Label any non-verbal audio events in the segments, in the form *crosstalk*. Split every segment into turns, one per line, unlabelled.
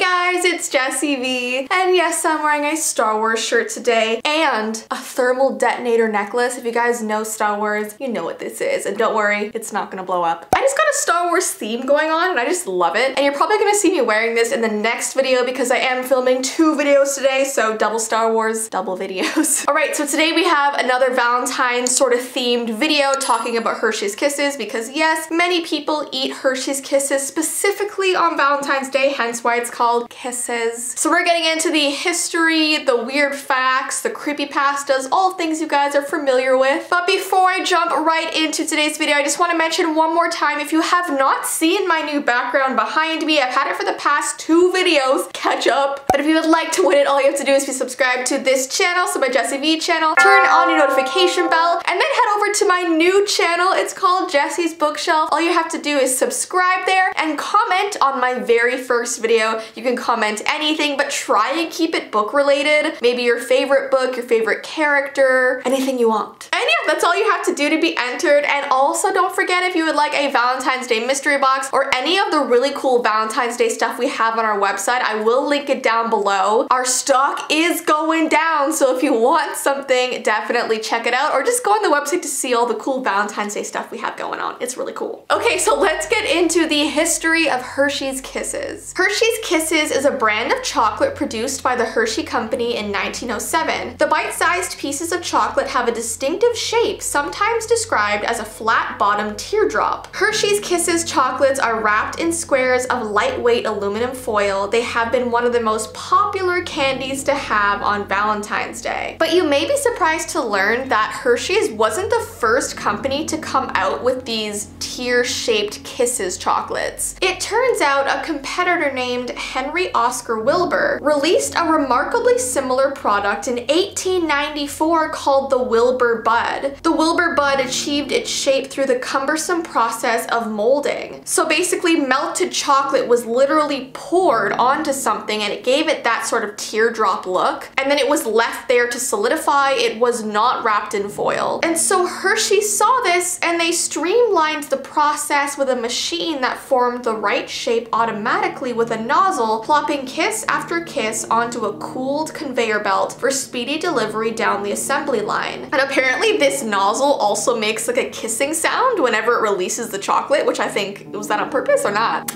it's Jessii Vee. And yes, I'm wearing a Star Wars shirt today and a thermal detonator necklace. If you guys know Star Wars, you know what this is. And don't worry, it's not gonna blow up. I just got a Star Wars theme going on and I just love it. And you're probably gonna see me wearing this in the next video because I am filming two videos today, so double Star Wars, double videos. *laughs* All right, so today we have another Valentine's sort of themed video talking about Hershey's Kisses because yes, many people eat Hershey's Kisses specifically on Valentine's Day, hence why it's called Kisses. So we're getting into the history, the weird facts, the creepy pastas, all things you guys are familiar with. But before I jump right into today's video, I just want to mention one more time, if you have not seen my new background behind me, I've had it for the past two videos, catch up. But if you would like to win it, all you have to do is be subscribed to this channel, so my Jessii Vee channel, turn on your notification bell, and then head over to my new channel. It's called Jessii's Bookshelf. All you have to do is subscribe there and comment on my very first video. You can comment anything, but try and keep it book related. Maybe your favorite book, your favorite character, anything you want. And yeah, that's all you have to do to be entered. And also don't forget if you would like a Valentine's Day mystery box or any of the really cool Valentine's Day stuff we have on our website, I will link it down below. Our stock is going down, so if you want something, definitely check it out or just go on the website to see all the cool Valentine's Day stuff we have going on. It's really cool. Okay, so let's get into the history of Hershey's Kisses. Hershey's Kisses is a brand of chocolate produced by the Hershey Company in 1907. The bite-sized pieces of chocolate have a distinctive shape, sometimes described as a flat-bottomed teardrop. Hershey's Kisses chocolates are wrapped in squares of lightweight aluminum foil. They have been one of the most popular candies to have on Valentine's Day. But you may be surprised to learn that Hershey's wasn't the first company to come out with these tear-shaped Kisses chocolates. It turns out a competitor named Henry Oscar Wilbur released a remarkably similar product in 1894 called the Wilbur Bud. The Wilbur Bud achieved its shape through the cumbersome process of molding. So basically melted chocolate was literally poured onto something and it gave it that sort of teardrop look and then it was left there to solidify. It was not wrapped in foil. And so Hershey saw this and they streamlined the process with a machine that formed the right shape automatically with a nozzle, plopping kiss after kiss onto a cooled conveyor belt for speedy delivery down the assembly line. And apparently this nozzle also makes like a kissing sound whenever it releases the chocolate, which I think, was that on purpose or not?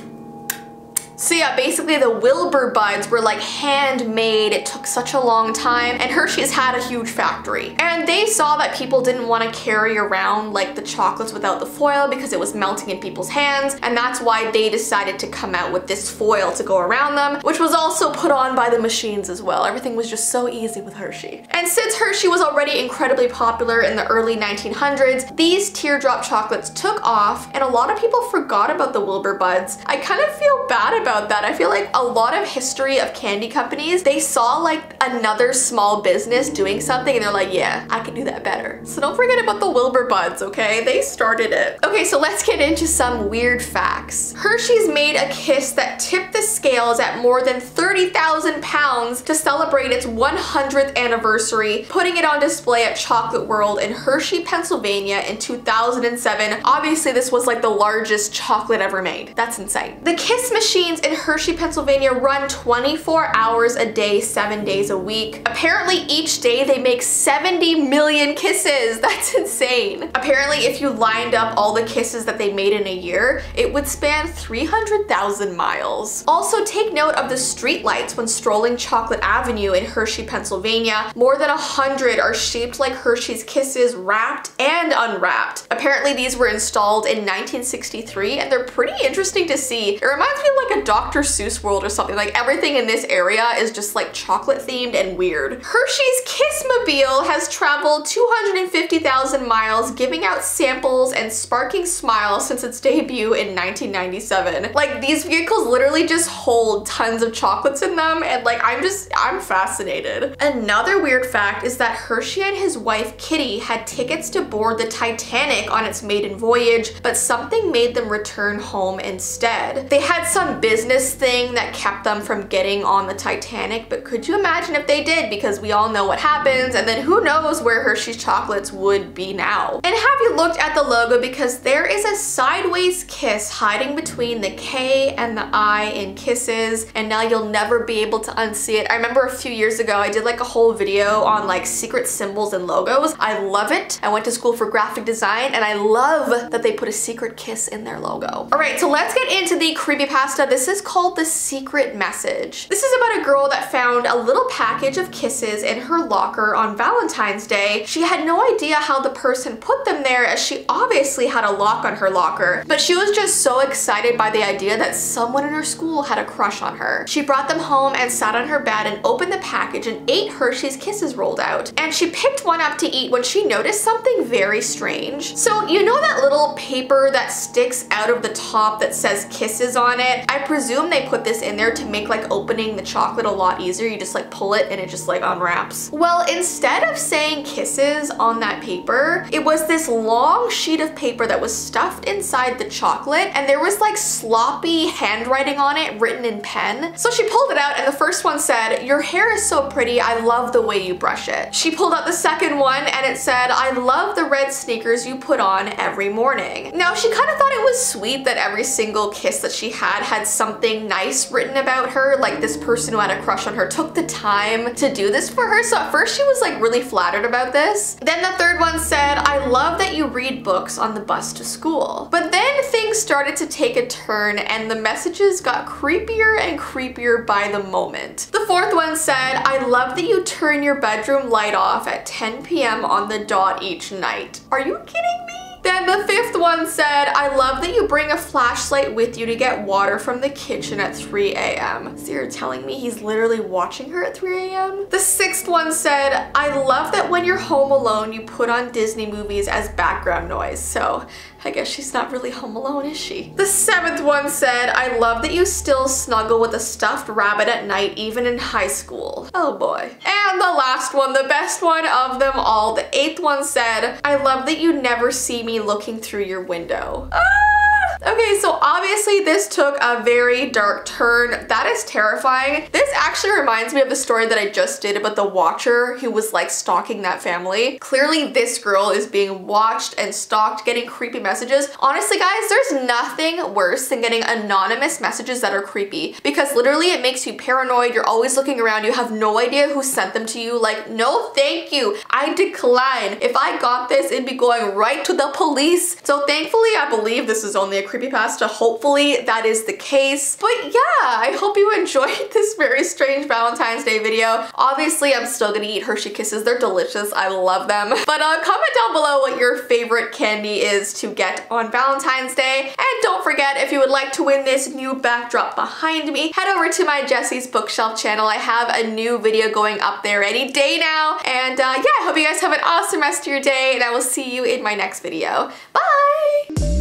So yeah, basically the Wilbur buds were like handmade. It took such a long time and Hershey's had a huge factory. And they saw that people didn't want to carry around like the chocolates without the foil because it was melting in people's hands. And that's why they decided to come out with this foil to go around them, which was also put on by the machines as well. Everything was just so easy with Hershey. And since Hershey was already incredibly popular in the early 1900s, these teardrop chocolates took off and a lot of people forgot about the Wilbur buds. I kind of feel bad about that. I feel like a lot of history of candy companies, they saw like another small business doing something and they're like, yeah, I can do that better. So don't forget about the Wilbur Buds, okay? They started it. Okay, so let's get into some weird facts. Hershey's made a kiss that tipped the scales at more than 30,000 pounds to celebrate its 100th anniversary, putting it on display at Chocolate World in Hershey, Pennsylvania in 2007. Obviously, this was like the largest chocolate ever made. That's insane. The kiss in Hershey, Pennsylvania run 24 hours a day, seven days a week. Apparently each day they make 70 million kisses. *laughs* That's insane. Apparently if you lined up all the kisses that they made in a year, it would span 300,000 miles. Also take note of the street lights when strolling Chocolate Avenue in Hershey, Pennsylvania. More than a hundred are shaped like Hershey's Kisses, wrapped and unwrapped. Apparently these were installed in 1963 and they're pretty interesting to see. It reminds me of like a Dr. Seuss world or something. Like everything in this area is just like chocolate themed and weird. Hershey's Kissmobile has traveled 250,000 miles giving out samples and sparking smiles since its debut in 1997. Like these vehicles literally just hold tons of chocolates in them and like I'm just, I'm fascinated. Another weird fact is that Hershey and his wife Kitty had tickets to board the Titanic on its maiden voyage, but something made them return home instead. They had some business business thing that kept them from getting on the Titanic, but could you imagine if they did? Because we all know what happens, and then who knows where Hershey's chocolates would be now. And have you looked at the logo? Because there is a sideways kiss hiding between the K and the I in kisses, and now you'll never be able to unsee it. I remember a few years ago, I did like a whole video on like secret symbols and logos. I love it. I went to school for graphic design, and I love that they put a secret kiss in their logo. All right, so let's get into the creepypasta. This is called The Secret Message. This is about a girl that found a little package of kisses in her locker on Valentine's Day. She had no idea how the person put them there as she obviously had a lock on her locker, but she was just so excited by the idea that someone in her school had a crush on her. She brought them home and sat on her bed and opened the package and ate Hershey's Kisses rolled out. And she picked one up to eat when she noticed something very strange. So you know that little paper that sticks out of the top that says kisses on it? I presume they put this in there to make like opening the chocolate a lot easier. You just like pull it and it just like unwraps. Well, instead of saying kisses on that paper, it was this long sheet of paper that was stuffed inside the chocolate and there was like sloppy handwriting on it written in pen. So she pulled it out and the first one said, your hair is so pretty, I love the way you brush it. She pulled out the second one and it said, I love the red sneakers you put on every morning. Now she kind of thought it was sweet that every single kiss that she had had something nice written about her, like this person who had a crush on her took the time to do this for her. So at first she was like really flattered about this. Then the third one said, I love that you read books on the bus to school. But then things started to take a turn and the messages got creepier and creepier by the moment. The fourth one said, I love that you turn your bedroom light off at 10 p.m. on the dot each night. Are you kidding me? Then the fifth one said, I love that you bring a flashlight with you to get water from the kitchen at 3 a.m. So you're telling me he's literally watching her at 3 a.m.? The sixth one said, I love that when you're home alone, you put on Disney movies as background noise. So I guess she's not really home alone, is she? The seventh one said, I love that you still snuggle with a stuffed rabbit at night, even in high school. Oh boy. And the last one, the best one of them all, the eighth one said, I love that you never see me looking through your window. Ah! Okay, so obviously this took a very dark turn. That is terrifying. This actually reminds me of the story that I just did about the watcher who was like stalking that family. Clearly this girl is being watched and stalked, getting creepy messages. Honestly guys, there's nothing worse than getting anonymous messages that are creepy because literally it makes you paranoid. You're always looking around. You have no idea who sent them to you. Like, no thank you. I decline. If I got this, it'd be going right to the police. So thankfully, I believe this is only a creepypasta. Hopefully that is the case. But yeah, I hope you enjoyed *laughs* this very strange Valentine's Day video. Obviously, I'm still gonna eat Hershey Kisses. They're delicious. I love them. *laughs* But uh, comment down below what your favorite candy is to get on Valentine's Day. And don't forget, if you would like to win this new backdrop behind me, head over to my Jessii's Bookshelf channel. I have a new video going up there any day now. And uh, yeah, I hope you guys have an awesome rest of your day and I will see you in my next video. Bye!